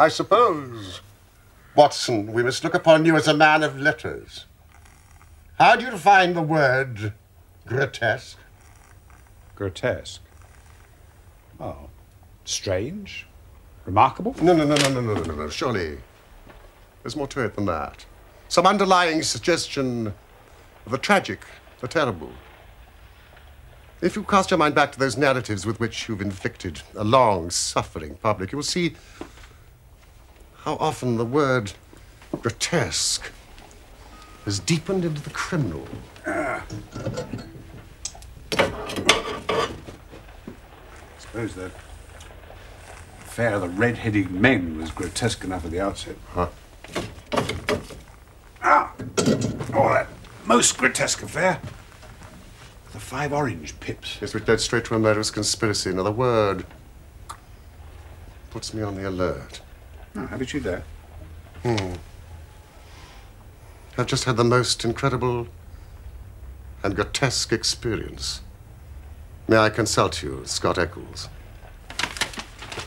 I suppose, Watson, we must look upon you as a man of letters. How do you define the word grotesque? Grotesque. Oh, strange? Remarkable? No, no, no, no, no, no, no, no. Surely there's more to it than that. Some underlying suggestion of the tragic, the terrible. If you cast your mind back to those narratives with which you've inflicted a long suffering public, you will see how often the word grotesque has deepened into the criminal. I suppose that affair of the red-headed men was grotesque enough at the outset. Huh? Ah! Oh, that most grotesque affair. The five orange pips. Yes, which led straight to a murderous conspiracy. Another word puts me on the alert. Oh, how did you do? Hmm. I've just had the most incredible and grotesque experience. May I consult you, Scott Eccles?